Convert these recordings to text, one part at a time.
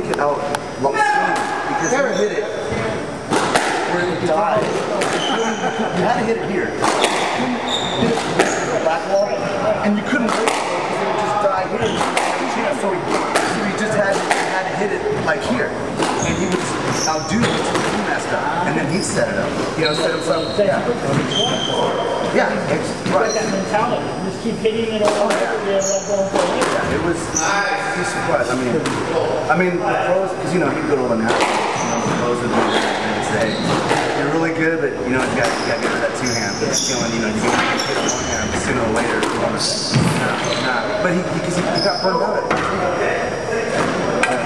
to get out long because you hit it where it died. You had to hit it here. Back wall, and you couldn't wait because it would just die here. So he, so he just had, had to hit it like here. And he was outdo it until he messed up. And then he set it up. You know, set himself. Yeah. Yeah, it's right. that mentality. Just keep hitting it all over. Yeah, like going for it. Yeah, it was. He's surprised. I mean, I mean, the pros, because you know he'd go to Olympics. You know, the pros would be say, "You're really good, but you know you got you got to get rid of that two hand. But feeling, you know, you to hit one hand sooner or later. You to, nah. But he because he, he got burned out.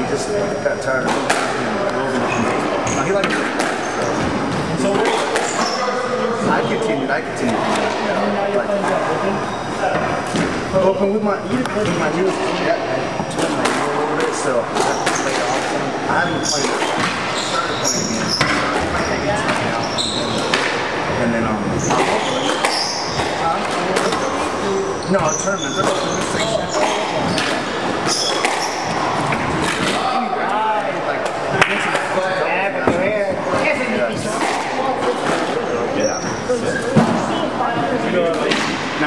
He just got tired of it. No, he liked it. So I continued. I continued. You know, like, open with my with my I turned my knee a little bit, so I have to play off some. I haven't played. I started playing again. It now. And then um No, a tournament. They're open this thing. Nah,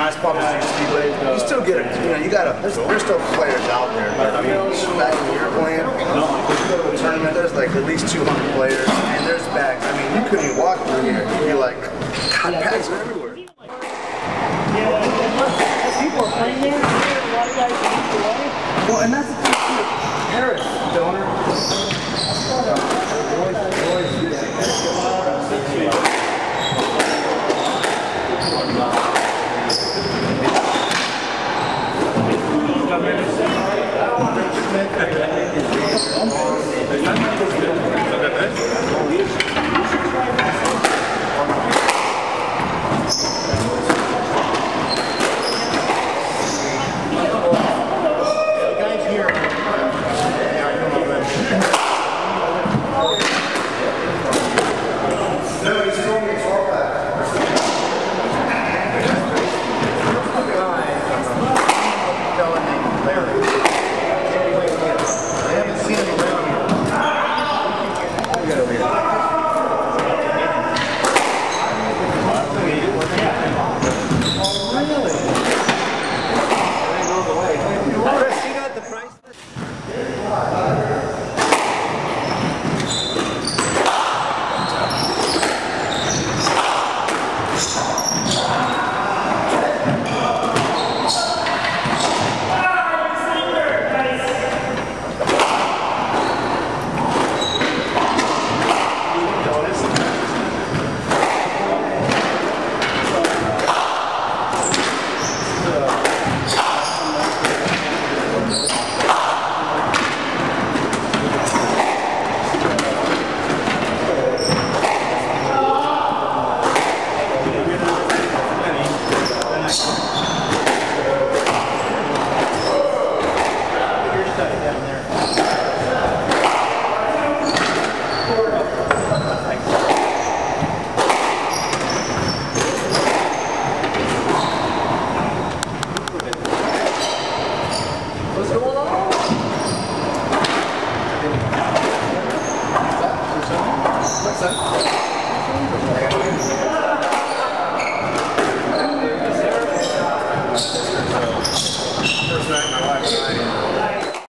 it's probably 60, but you still uh, get it. You know, you gotta, there's, there's still players out there. But I mean, back when you were playing, you go to a tournament, there's like at least 200 players, and there's bags. I mean, you couldn't even walk through here. You'd be like, God, bags are everywhere. people are playing there. A lot of guys are away. Well, and that's the Thank you.